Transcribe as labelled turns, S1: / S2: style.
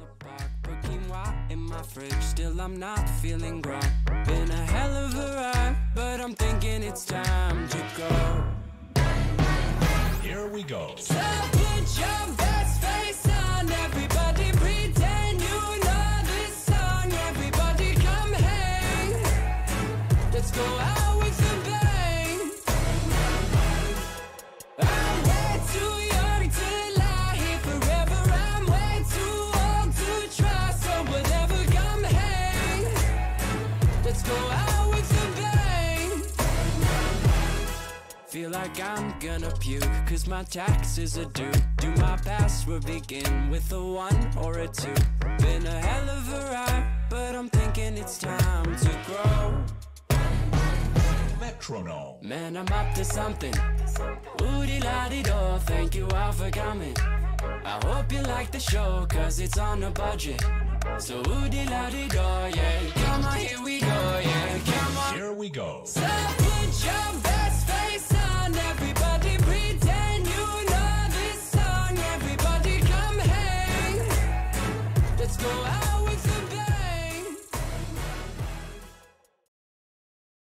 S1: the park, put quinoa in my fridge. Still, I'm not feeling grown. Been a hell of a ride, but I'm thinking it's time to go.
S2: Here we go.
S1: So put your best face on, everybody pretend you know this song. Everybody come hang. Let's go Feel like I'm gonna puke, cause my taxes are due. Do my password begin with a one or a two? Been a hell of a ride, but I'm thinking it's time to grow.
S2: Metronome.
S1: Man, I'm up to something. Woody la di do, thank you all for coming. I hope you like the show, cause it's on a budget. So woody la di do, yeah. Come on, here we go, yeah. Come on.
S2: Here we go.
S1: So put your best no hours and days.